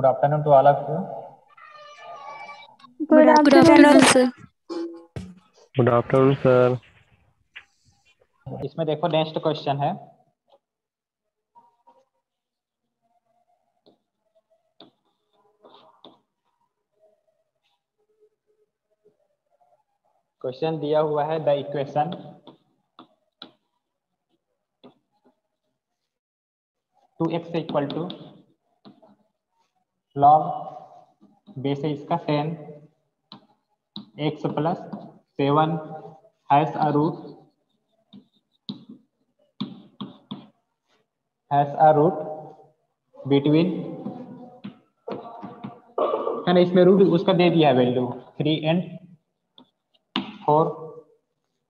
Good afternoon to all of you. Good afternoon, sir. Good afternoon sir इसमें देखो next question है question दिया हुआ है the equation two x equal to log base है इसका ten x plus seven has a root has a between है ना इसमें रूट उसका दे दिया है value three and four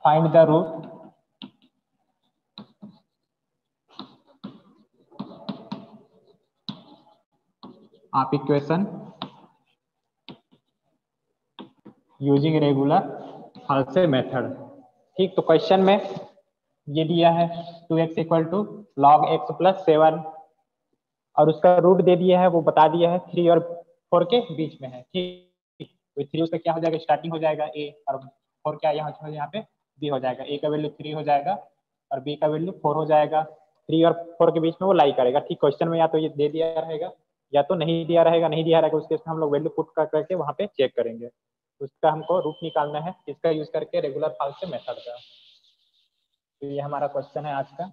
find the root आप equation using regular falsi method ठीक तो क्वेश्चन में ये दिया है two x equal to log x plus seven और उसका रूट दे दिया है, वो बता दिया है थ्री और फोर के बीच में है। ठीक तो थ्री उसका क्या हो जाएगा? स्टार्टिंग हो जाएगा ए और फोर क्या यहाँ यहाँ पे बी हो जाएगा। ए का वैल्यू थ्री हो जाएगा और बी का वैल्यू फोर हो जाएगा। थ्री और फोर के बीच में वो लाई करेगा। ठीक क्वेश्चन में या तो ये दे दिया रहेगा। या तो नहीं दिया रहेगा, नहीं दिया रहेगा, उसके हम लोग वैल्यू पुट कर करके वहाँ पे चेक करेंगे। उसका हमको रूप निकालना है, इसका यूज़ करके रेगुलर फाल से मेथड का। तो ये हमारा क्वेश्चन है आज का।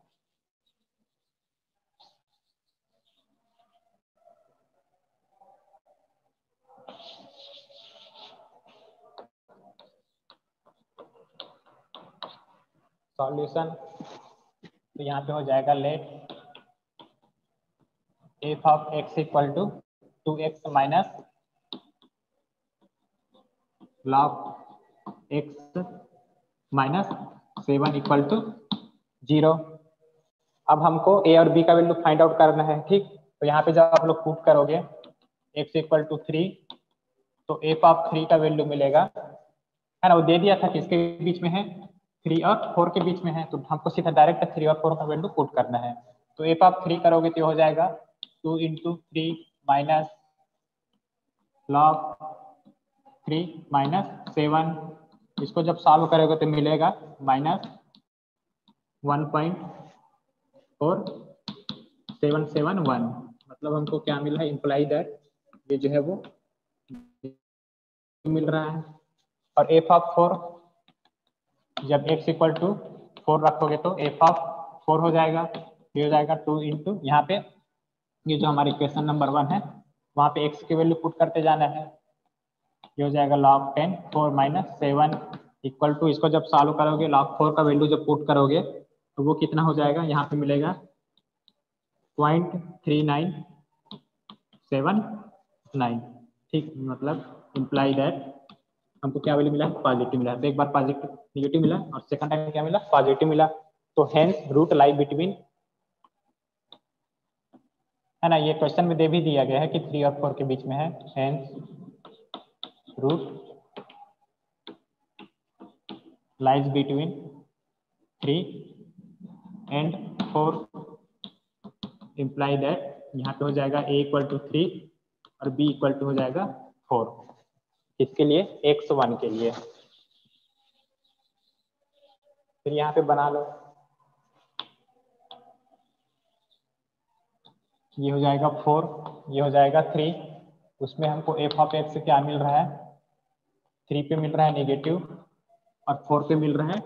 सॉल्यूशन तो यहाँ पे हो जाएगा let f of x equal to two x minus log x minus seven equal to zero अब हमको ए और बी का वैल्यू फाइंड आउट करना है, ठीक? तो यहाँ पे जब आप लोग पुट करोगे एक्स इक्वल टू थ्री तो एफ़ ऑफ़ थ्री का वैल्यू मिलेगा। है ना? वो दे दिया था किसके बीच में है थ्री और फोर के बीच में है तो हमको सीधा डायरेक्ट थ्री और फोर का वैल्यू पुट करना है। तो एफ़ ऑफ़ थ्री करोगे तो हो जाएगा two into three minus log three minus seven इसको जब सॉल्व करोगे तो मिलेगा minus one point four seven seven one मतलब हमको क्या मिला? है इम्प्लाई दैट ये जो है वो मिल रहा है। और एफ़ ऑफ़ फोर जब x इक्वल टू फोर रखोगे तो एफ़ ऑफ़ फोर हो जाएगा। ये हो जाएगा टू इंटू यहाँ पे ये जो हमारी इक्वेशन नंबर वन है, वहाँ पे एक्स की वैल्यू पुट करते जाना है। ये हो जाएगा log ten four minus seven equal to इसको जब सॉल्व करोगे लॉग फोर का वैल्यू जब पुट करोगे तो वो कितना हो जाएगा? यहाँ पे मिलेगा point three nine seven nine ठीक मतलब इम्प्लाई दैट हमको क्या वैल्यू मिला? पॉजिटिव मिला। तो एक बार पॉजिटिव निगेटिव मिला और सेकंड टाइम क्या मिला? पॉजिटिव मिला। तो हेंस रूट लाई बिटवीन है ना, ये क्वेश्चन में दे भी दिया गया है कि थ्री और फोर के बीच में है hence root lies between three and four imply that यहाँ पे हो जाएगा ए इक्वल टू थ्री और बी इक्वल टू हो जाएगा फोर इसके लिए एक्स वन के लिए। फिर यहाँ पे बना लो। ये हो जाएगा फोर, ये हो जाएगा थ्री। उसमें हमको एफ़ ऑफ़ एक्स क्या मिल रहा है? थ्री पे मिल रहा है नेगेटिव और फोर पे मिल रहा है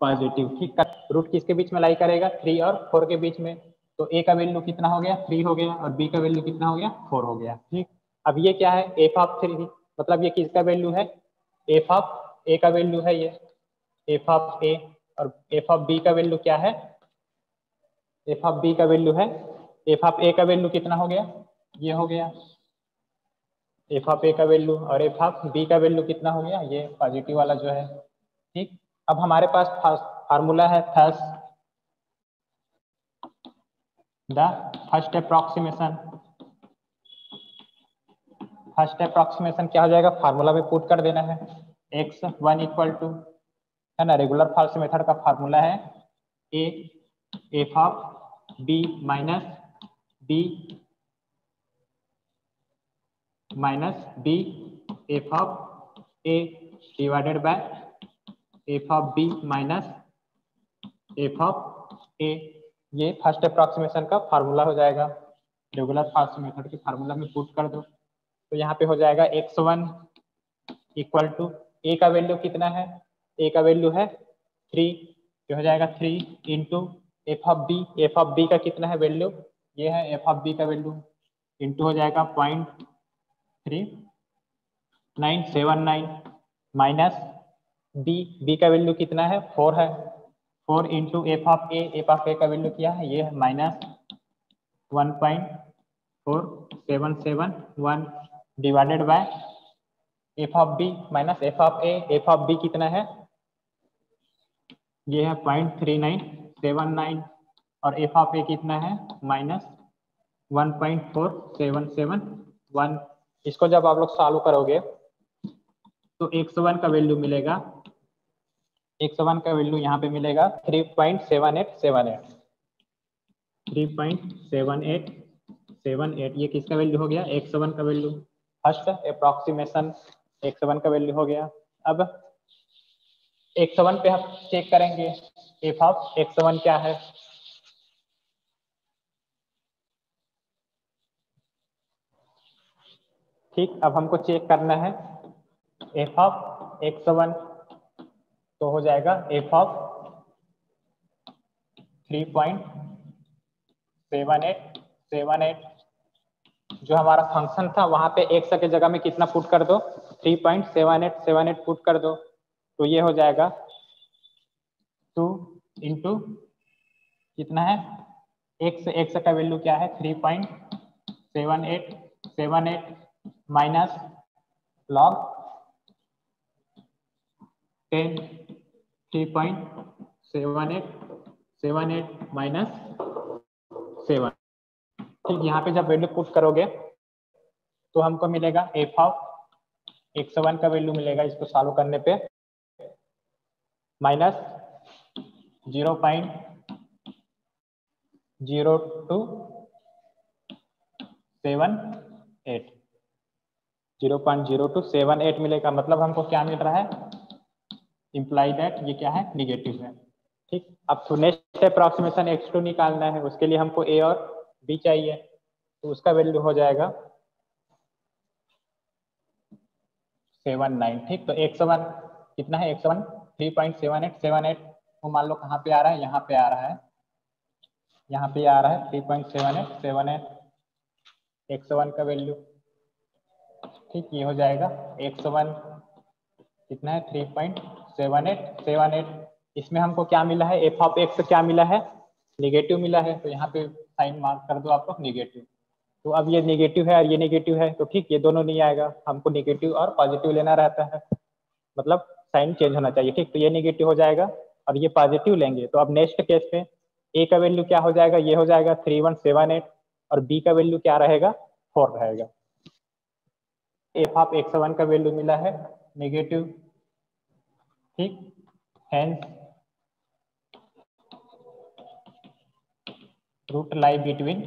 पॉजिटिव ठीक है रूट किसके बीच में लाई करेगा? थ्री और फोर के बीच में। तो ए का वैल्यू कितना हो गया? थ्री हो गया और बी का वैल्यू कितना हो गया? फोर हो गया। ठीक, अब ये क्या है? एफ़ ऑफ़ थ्री मतलब ये किसका वैल्यू है? एफ़ ऑफ़ ए का वैल्यू है ये। एफ़ ऑफ़ ए और एफ़ ऑफ़ बी का वैल्यू क्या है? एफ़ ऑफ़ बी का वैल्यू है एफ़ ऑफ़ ए का वैल्यू कितना हो गया? ये हो गया। एफ़ ऑफ़ ए का वैल्यू और एफ़ ऑफ़ बी का वैल्यू कितना हो गया? ये पॉजिटिव वाला जो है। ठीक? अब हमारे पास फार्मूला है thus the first approximation. First approximation क्या हो जाएगा? फार्मूला में पुट कर देना है। एक्स वन इक्वल टू, है ना? रेगुलर फाल्स मेथड का फार्मूला है। A, f of B minus B minus B f of A divided by f of B minus f of A ये फ़र्स्ट अप्रोक्सीमेशन का formula हो जाएगा। Regular fast method के formula में put कर दो। तो यहाँ पे हो जाएगा x one equal to A का वैल्यू कितना है? ए का वैल्यू है थ्री तो हो जाएगा three into f of B f of B का कितना है वैल्यू ये है एफ़ ऑफ़ बी का वैल्यू इंटू हो जाएगा point three nine seven nine minus B B का वैल्यू कितना है? फोर है। Four into f of A f of A का वैल्यू क्या है? ये है minus one point four seven seven one divided by f of B minus f of A f of B कितना है? ये है point three nine seven nine और एफ़ ऑफ़ ए कितना है? Minus one point four seven seven one इसको जब आप लोग सॉल्व करोगे तो एक सौ वन का वैल्यू मिलेगा। एक सौ वन का वैल्यू यहाँ पे मिलेगा three point seven eight seven eight three point seven eight seven eight ये किसका वैल्यू हो गया? एक सौ वन का वैल्यू फ़र्स्ट अप्रोक्सीमेशन एक सौ वन का वैल्यू हो गया। अब एक सौ वन पे हम चेक करेंगे। एफ़ ऑफ़ एक सौ वन क्या है? ठीक, अब हमको चेक करना है। एफ़ ऑफ़ एक्स वन तो हो जाएगा f of three point seven eight seven eight जो हमारा फ़ंक्शन था, वहाँ पे एक के जगह में कितना पुट कर दो? Three point seven eight seven eight put कर दो। तो ये हो जाएगा टू इंटू कितना है? एक्स एक्स का वैल्यू क्या है? Three point seven eight seven eight minus log ten three point seven eight seven eight minus seven ठीक, यहाँ पे जब वैल्यू पुट करोगे तो हमको मिलेगा एफ़ ऑफ़ एक सौ वन का वैल्यू मिलेगा इसको सॉल्व करने पे। Minus zero point zero two seven eight zero point zero two seven eight मिलेगा। मतलब हमको क्या मिल रहा है? इम्प्लाई दैट ये क्या है? निगेटिव है। ठीक? अब तो नेक्स्ट अप्रोक्सीमेशन एक्स टू निकालना है। उसके लिए हमको ए और बी चाहिए। तो उसका वैल्यू हो जाएगा सेवन नाइन ठीक? तो एक सेवन कितना है? एक seven three point seven eight seven eight वो मान लो कहाँ पे आ रहा है? यहाँ पे आ रहा है। यहाँ पे आ रहा है three point seven eight seven eight एक सेवन का वैल्यू ठीक ये हो जाएगा। एक सौ वन, कितना है? Three point seven eight seven eight इसमें हमको क्या मिला है? एफ़ ऑफ़ एक्स क्या मिला है? निगेटिव मिला है। तो यहाँ पे साइन मार्क कर दो आप लोग निगेटिव तो अब ये निगेटिव है और ये निगेटिव है। तो ठीक, ये दोनों नहीं आएगा। हमको निगेटिव और पॉजिटिव लेना रहता है। मतलब साइन चेंज होना चाहिए। ठीक तो ये निगेटिव हो जाएगा और ये पॉजिटिव लेंगे। तो अब नेक्स्ट केस पे ए का वैल्यू क्या हो जाएगा? ये हो जाएगा थ्री वन सेवन एट और बी का वैल्यू क्या रहेगा? फोर रहेगा। एफ़ ऑफ़ एक्स वन का वैल्यू मिला है नेगेटिव ठीक? हैंस रूट लाई बिटवीन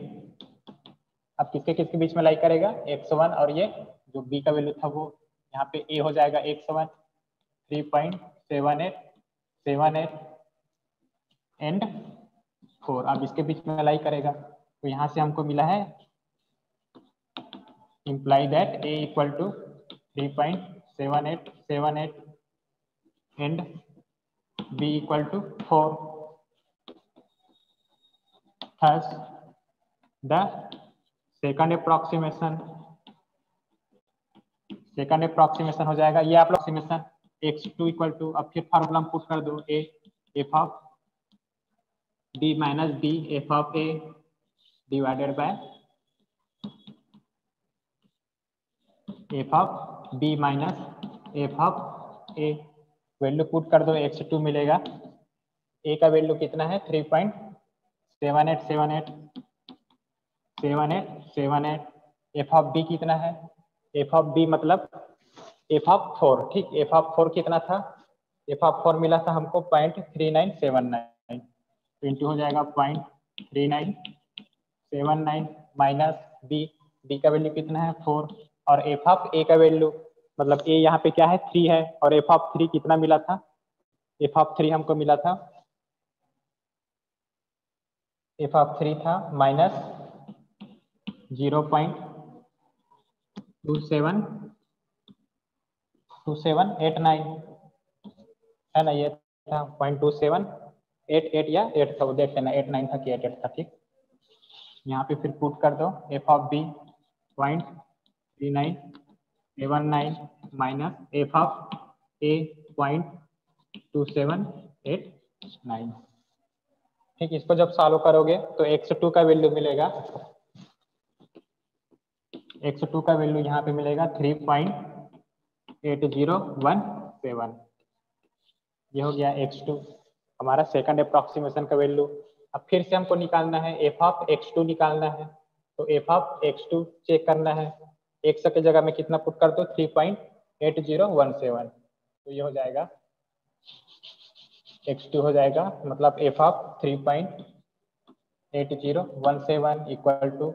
अब किसके किसके बीच में लाई करेगा? एक्स वन और ये जो बी का वैल्यू था वो यहाँ पे ए हो जाएगा X one three point seven eight seven eight and four अब इसके बीच में लाई करेगा तो यहाँ से हमको मिला है imply that a equal to 3.7878 and b equal to 4 thus the second approximation second approximation हो जाएगा ये approximation x2 equal to अब फिर फार्मूला पुट कर दो a f of b minus b f of a divided by F of B minus F of A value put कर दो x two मिलेगा। ए का वैल्यू कितना है? Three point seven eight seven eight seven eight seven eight F of B कितना है? F of B मतलब F of four ठीक? एफ़ ऑफ़ फोर कितना था? एफ़ ऑफ़ फोर मिला था हमको point three nine seven nine into हो जाएगा point three nine seven nine minus B B का वैल्यू कितना है? फोर और एफ़ ऑफ़ ए का वैल्यू मतलब ए यहाँ पे क्या है? थ्री है। और एफ़ ऑफ़ थ्री कितना मिला था? एफ़ ऑफ़ थ्री हमको मिला था। एफ़ ऑफ़ थ्री था minus zero point two seven two seven eight nine है ना ये था point two seven eight eight या एट था, वो देख लेना। एट नाइन था कि एट एट था, ठीक? यहाँ पे फिर पुट कर दो। F of B point three nine seven nine, minus F of A point two seven, eight nine. ठीक इसको जब सॉल्व करोगे तो एक्स टू का वैल्यू मिलेगा। एक्स टू का वैल्यू यहाँ पे मिलेगा, three point eight zero one seven. ये हो गया एक्स टू हमारा सेकंड अप्रोक्सीमेशन का वैल्यू अब फिर से हमको निकालना है एफ़ ऑफ़ एक्स टू निकालना है। तो F of X two check करना है। एक्स के जगह में कितना पुट कर दो three point eight zero one seven तो ये हो जाएगा। एक्स टू हो जाएगा मतलब F of three point eight zero one seven equal to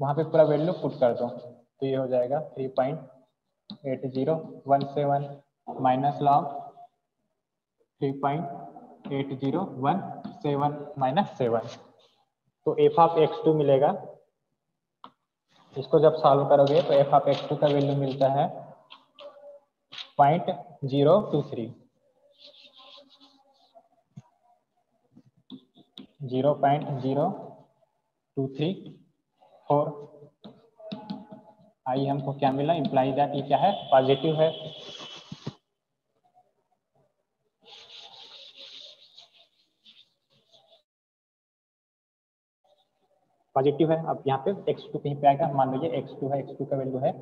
वहाँ पे पूरा वैल्यू पुट कर दो। तो ये हो जाएगा three point eight zero one seven minus log three point eight zero one seven minus seven तो एफ़ ऑफ़ एक्स टू मिलेगा। इसको जब सॉल्व करोगे तो एफ़ ऑफ़ एक्स टू का वैल्यू मिलता है point zero two three zero point zero two three four आई हमको क्या मिला? इम्प्लाई दैट ये क्या है? पॉजिटिव है। पॉजिटिव है, अब यहाँ पे एक्स टू कहीं पे आएगा, मान लीजिए एक्स टू है एक्स टू का वैल्यू है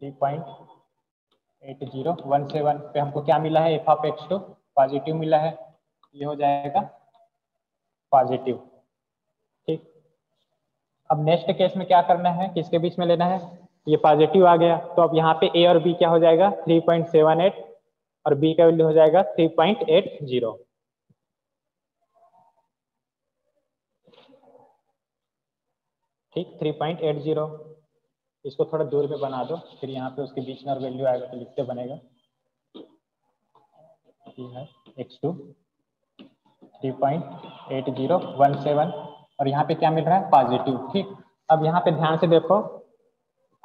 three point eight zero one seven पे हमको क्या मिला है? F of X two positive मिला है, ये हो जाएगा पॉजिटिव ठीक। अब नेक्स्ट केस में क्या करना है? किसके बीच में लेना है? ये पॉजिटिव आ गया तो अब यहाँ पे ए और बी क्या हो जाएगा? 3.78 और बी का वैल्यू हो जाएगा 3.80 ठीक थ्री पॉइंट एट ज़ीरो इसको थोड़ा दूर में बना दो, फिर यहाँ पे उसके बीच में और वैल्यू आएगा तो लिखते बनेगा। X two three point eight zero one seven और यहाँ पे क्या मिल रहा है? पॉजिटिव ठीक, अब यहाँ पे ध्यान से देखो।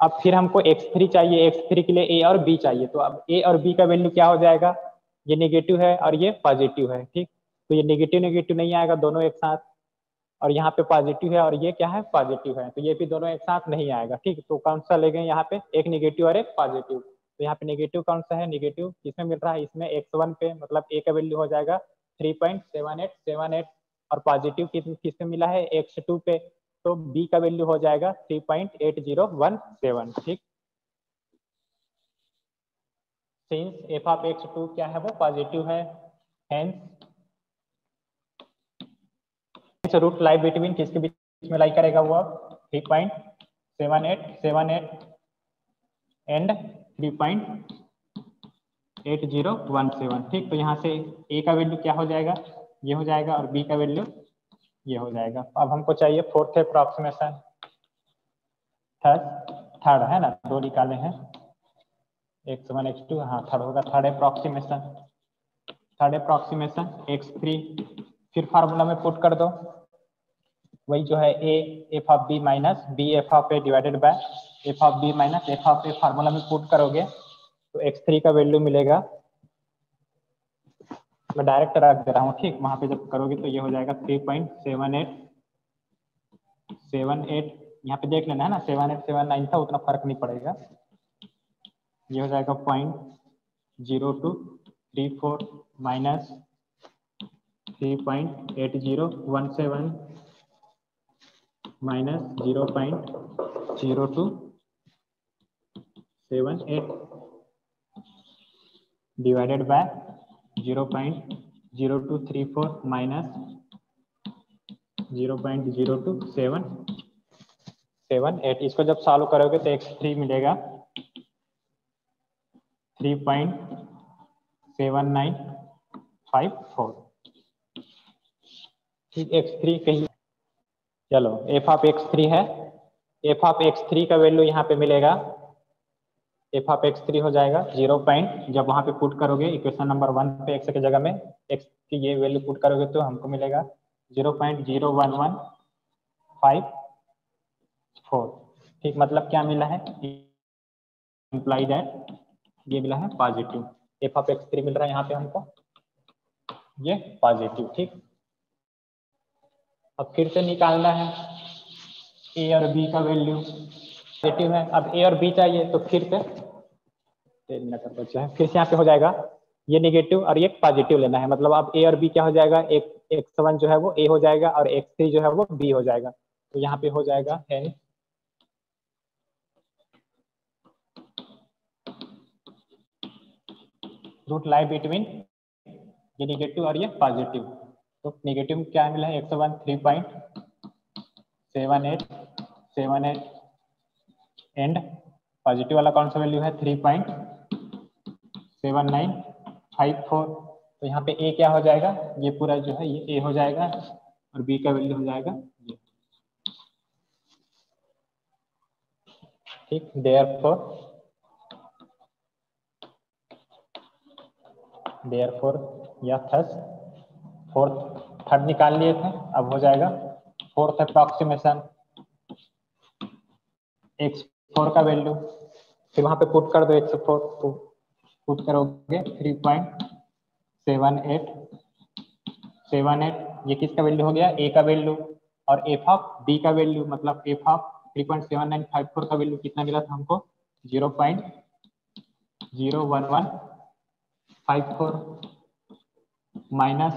अब फिर हमको एक्स थ्री चाहिए। एक्स थ्री के लिए ए और बी चाहिए। तो अब ए और बी का वैल्यू क्या हो जाएगा? ये नेगेटिव है और ये पॉजिटिव है। ठीक तो ये नेगेटिव नेगेटिव नहीं आएगा, दोनों एक साथ। और यहाँ पे पॉजिटिव है और ये क्या है? पॉजिटिव है। तो ये भी दोनों एक साथ नहीं आएगा, ठीक? तो कौन सा ले गए यहाँ पे? एक निगेटिव और एक पॉजिटिव तो यहाँ पे निगेटिव कौन सा है? निगेटिव किसमें मिल रहा है? इसमें एक्स वन पे मतलब ए का वैल्यू हो जाएगा three point seven eight seven eight और पॉजिटिव किस, किसमें मिला है? एक्स टू पे। तो बी का वैल्यू हो जाएगा three point eight zero one seven ठीक? Since F of X two क्या है? वो पॉजिटिव है। हेंस रूट लाई बिटवीन किसके बीच में लाई करेगा वो three point seven eight seven eight and three point eight zero one seven ठीक तो यहाँ से ए का वैल्यू क्या हो जाएगा? ये हो जाएगा और बी का वैल्यू ये हो जाएगा। अब हमको चाहिए फोर्थ अप्रोक्सीमेशन थर्ड थर्ड है ना? दो निकाले हैं। एक्स वन एक्स टू हाँ थर्ड होगा। Third approximation third approximation X three फिर फार्मूला में पुट कर दो। वही जो है A F of B minus B F of A divided by F of B minus F of A formula में पुट करोगे तो एक्स थ्री का वैल्यू मिलेगा। मैं डायरेक्ट रख दे रहा हूँ, ठीक? वहाँ पे जब करोगे तो ये हो जाएगा three point seven eight seven eight यहाँ पे देख लेना है ना सेवन एट सेवन नाइन था, उतना फ़र्क नहीं पड़ेगा। ये हो जाएगा point zero two three four minus three one seven minus zero point zero two seven eight divided by zero point zero two three four minus zero point zero two seven seven eight इसको जब solve करोगे तो x three मिलेगा। Three point seven nine five four X three कहीं। चलो F of X three है। F of X three का value यहाँ पे मिलेगा। एफ़ ऑफ़ एक्स थ्री हो जाएगा ज़ीरो पॉइंट जब वहाँ पे पुट करोगे इक्वेशन नंबर वन पे एक्स के जगह में एक्स की ये वैल्यू पुट करोगे तो हमको मिलेगा zero point zero one one five four ठीक मतलब क्या मिला है? इम्प्लाई दैट ये मिला है positive F of X three मिल रहा है यहाँ पे हमको। ये पॉजिटिव ठीक। अब फिर से निकालना है। ए और बी का वैल्यू पॉजिटिव है। अब ए और बी चाहिए तो फिर से मिनट फिर से यहाँ पे हो जाएगा। ये नेगेटिव और ये पॉजिटिव लेना है। मतलब अब ए और बी क्या हो जाएगा? एक एक्स वन जो है वो ए हो जाएगा और एक्स थ्री जो है वो बी हो जाएगा। तो यहाँ पे हो जाएगा एन रूट लाई बिटवीन ये निगेटिव और ये पॉजिटिव तो निगेटिव क्या मिला है? एक सौ one three point seven eight seven eight and positive वाला कौन सा वैल्यू है? Three point seven nine five four तो यहाँ पे ए क्या हो जाएगा? ये पूरा जो है ये ए हो जाएगा और बी का वैल्यू हो जाएगा ये। ठीक देयर फोर देयर फोर या थस फोर्थ, थर्ड निकाल लिए थे, अब हो जाएगा फोर्थ अप्रॉक्सीमेशन एक्स फोर का वैल्यू फिर वहाँ पे पुट कर दो एक्स फोर तो पुट करोगे three point seven eight seven eight ये किसका वैल्यू हो गया? ए का वैल्यू और एफ़ ऑफ़ बी का वैल्यू मतलब F of three point seven nine five four का वैल्यू कितना मिला था हमको? Zero point zero one one five four minus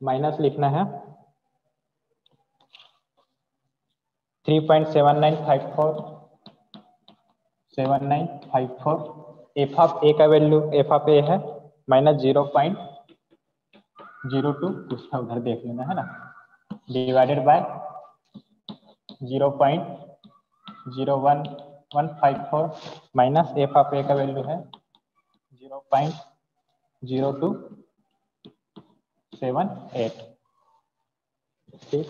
minus लिखना है। Three point seven nine five four. Seven nine five four. F of A का value F of A है। Minus zero point zero two उसका उधर देख लेना है ना। Divided by zero point zero one one five four, minus F of A का value है। Zero point zero two seven eight ठीक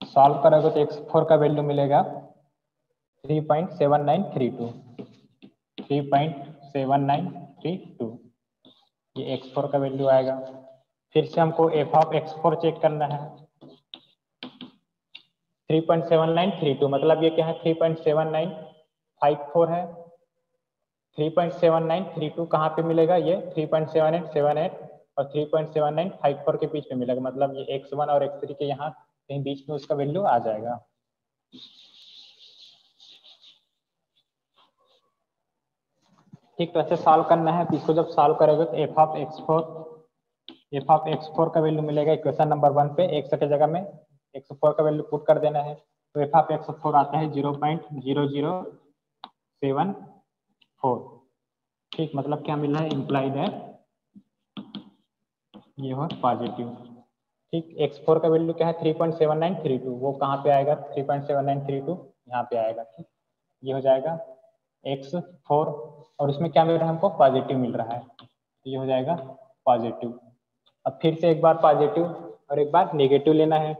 सॉल्व करोगे तो एक्स फोर का वैल्यू मिलेगा। Three point seven nine three two three point seven nine three two ये x four का value आएगा। फिर से हमको F of X four check करना है। Three point seven nine three two मतलब ये क्या है? Three point seven nine five four है। Three point seven nine three two कहाँ पे मिलेगा ये? Three point seven eight seven eight और three point seven nine five four के बीच में मिलेगा। मतलब ये एक्स वन और एक्स थ्री के यहाँ कहीं बीच में उसका वैल्यू आ जाएगा। ठीक तो ऐसे सॉल्व करना है। तो इसको जब सॉल्व करेगा तो F of X four F of X four का वैल्यू मिलेगा इक्वेशन नंबर वन पे। एक्स के जगह में एक्स फोर का वैल्यू पुट कर देना है। तो एफ़ ऑफ़ एक्स फोर आता है zero point zero zero seven four. ठीक मतलब क्या मिल रहा है? इम्प्लाइड है। ये हो पॉजिटिव ठीक एक्स फोर का वैल्यू क्या है? Three point seven nine three two वो कहाँ पे आएगा? Three point seven nine three two यहाँ पे आएगा। ठीक, ये हो जाएगा एक्स फोर और इसमें क्या मिल रहा है हमको? पॉजिटिव मिल रहा है। ये हो जाएगा पॉजिटिव अब फिर से एक बार पॉजिटिव और एक बार नेगेटिव लेना है।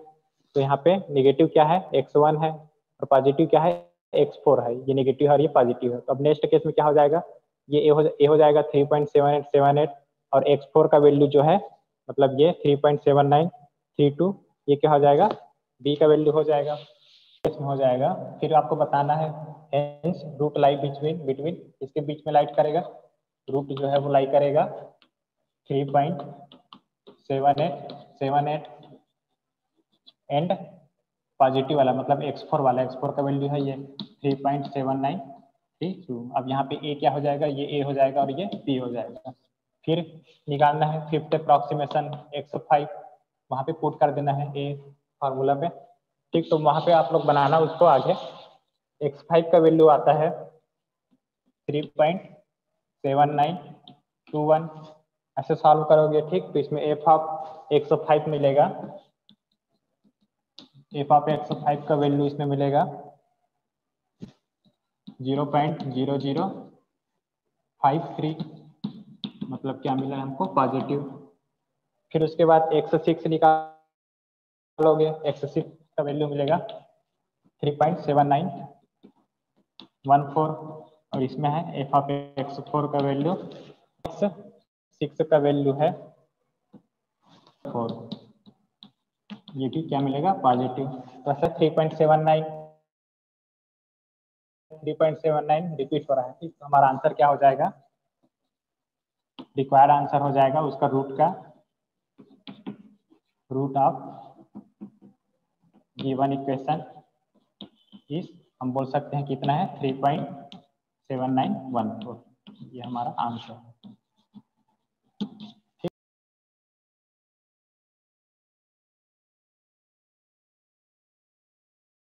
तो यहाँ पे नेगेटिव क्या है? एक्स है। और पॉजिटिव क्या है? एक्स फोर है ये नेगेटिव है और ये पॉजिटिव है। तो अब नेक्स्ट केस में क्या हो जाएगा? ये ए हो, ए हो जाएगा three point seven eight seven eight और एक्स फोर का वैल्यू जो है मतलब ये three point seven nine three two ये क्या हो जाएगा? बी का वैल्यू हो जाएगा। इसमें हो जाएगा। फिर आपको बताना है hence root lie between between इसके बीच में लाइट करेगा। रूट जो है वो लाई करेगा। Three point seven eight seven eight and positive वाला मतलब एक्स फोर वाला एक्स फोर का वैल्यू है ये three point seven nine three two अब यहाँ पे ए क्या हो जाएगा? ये ए हो जाएगा और ये बी हो जाएगा। फिर निकालना है फिफ्थ अप्रॉक्सीमेशन एक्स फाइव वहाँ पे पुट कर देना है ए फार्मूला पे, ठीक? तो वहाँ पे आप लोग बनाना उसको आगे। एक्स फाइव का वैल्यू आता है three point seven nine two one ऐसे सॉल्व करोगे, ठीक? तो इसमें एफ़ ऑफ़ एक सौ फाइव मिलेगा। एफ़ ऑफ़ एक सौ फाइव का वैल्यू इसमें मिलेगा। Zero point zero zero five three मतलब क्या मिला है हमको? पॉजिटिव फिर उसके बाद एक सौ सिक्स निकालोगे, एक सौ सिक्स का वैल्यू मिलेगा। Three point seven nine one four और इसमें है एफ़ ऑफ़ एक्स फोर का वैल्यू सिक्स का वैल्यू है फोर ये क्या मिलेगा? पॉजिटिव तो sir three point seven nine three point seven nine repeat हो रहा है। ठीक तो हमारा आंसर क्या हो जाएगा? रिक्वायर्ड आंसर हो जाएगा उसका रूट का। रूट ऑफ़ गिवन इक्वेशन इस हम बोल सकते हैं कितना है? Three point seven nine one four ये हमारा आंसर है।